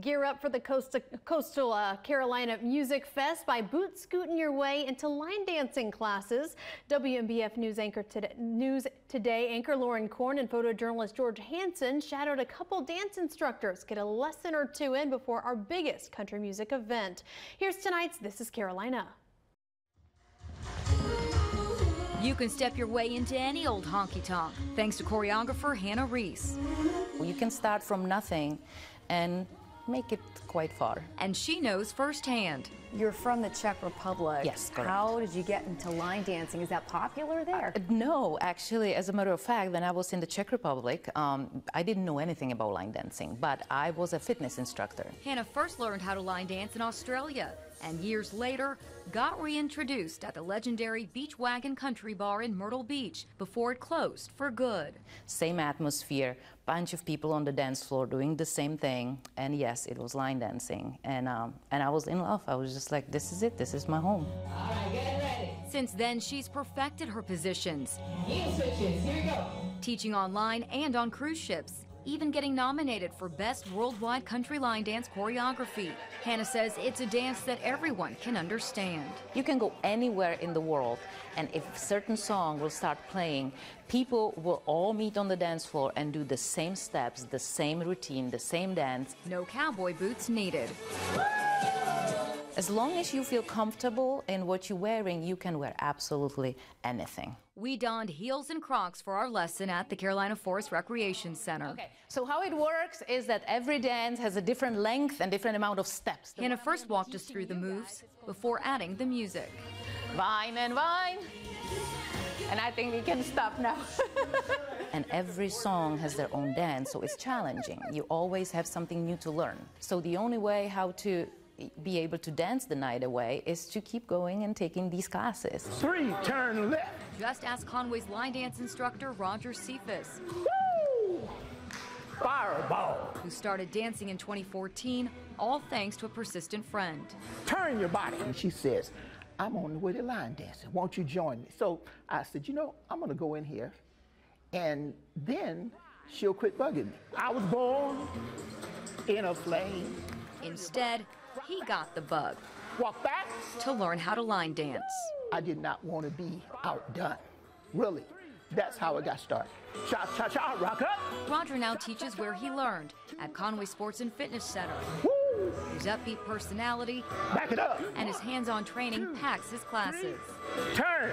Gear up for the Coastal, Coastal uh, Carolina Music Fest by boot scooting your way into line dancing classes. WMBF News anchor today, News Today anchor Lauren Korn and photojournalist George Hansen shadowed a couple dance instructors get a lesson or two in before our biggest country music event. Here's tonight's This is Carolina. You can step your way into any old honky tonk thanks to choreographer Hannah Reese. You can start from nothing and make it quite far. And she knows firsthand. You're from the Czech Republic. Yes, correct. How did you get into line dancing? Is that popular there? Uh, no, actually, as a matter of fact, when I was in the Czech Republic, um, I didn't know anything about line dancing, but I was a fitness instructor. Hannah first learned how to line dance in Australia and years later got reintroduced at the legendary Beach Wagon Country Bar in Myrtle Beach before it closed for good. Same atmosphere, bunch of people on the dance floor doing the same thing, and yes, it was line dancing, and um, and I was in love. I was just like, this is it. This is my home. Since then, she's perfected her positions. Teaching online and on cruise ships even getting nominated for Best Worldwide Country Line Dance Choreography. Hannah says it's a dance that everyone can understand. You can go anywhere in the world, and if a certain song will start playing, people will all meet on the dance floor and do the same steps, the same routine, the same dance. No cowboy boots needed. As long as you feel comfortable in what you're wearing, you can wear absolutely anything. We donned heels and Crocs for our lesson at the Carolina Forest Recreation Center. Okay, so how it works is that every dance has a different length and different amount of steps. The Hannah first walked us through the moves before adding the music. Vine and vine. And I think we can stop now. and every song has their own dance, so it's challenging. You always have something new to learn. So the only way how to be able to dance the night away is to keep going and taking these classes. Three, turn left. Just ask Conway's line dance instructor, Roger Cephas. Woo! Fireball. Who started dancing in 2014, all thanks to a persistent friend. Turn your body. And she says, I'm on the way to line dancing. Won't you join me? So I said, you know, I'm going to go in here and then she'll quit bugging me. I was born in a flame. Instead, he got the bug. Walk back. To learn how to line dance. I did not want to be outdone. Really. That's how it got started. Cha cha cha, rock up. Roger now teaches where he learned at Conway Sports and Fitness Center. Woo! His upbeat personality. Back it up. And his hands-on training Two, packs his classes. Three. Turn.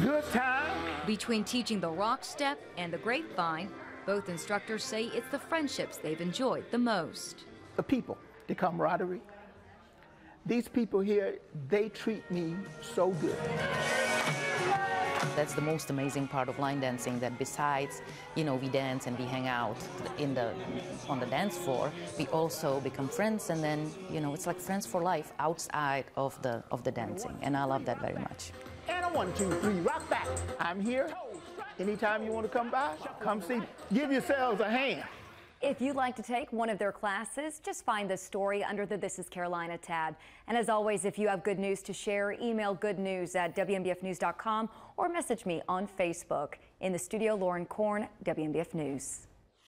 Good time. Between teaching the rock step and the grapevine, both instructors say it's the friendships they've enjoyed the most. The people, the camaraderie, these people here, they treat me so good. That's the most amazing part of line dancing that besides, you know, we dance and we hang out in the on the dance floor, we also become friends and then, you know, it's like friends for life outside of the of the dancing. And I love that very much. And a one, two, three, rock back. I'm here. Anytime you want to come by, come see. Give yourselves a hand. If you'd like to take one of their classes, just find the story under the This is Carolina tab. And as always, if you have good news to share, email good news at WMBFnews.com or message me on Facebook. In the studio, Lauren Korn, WMBF News.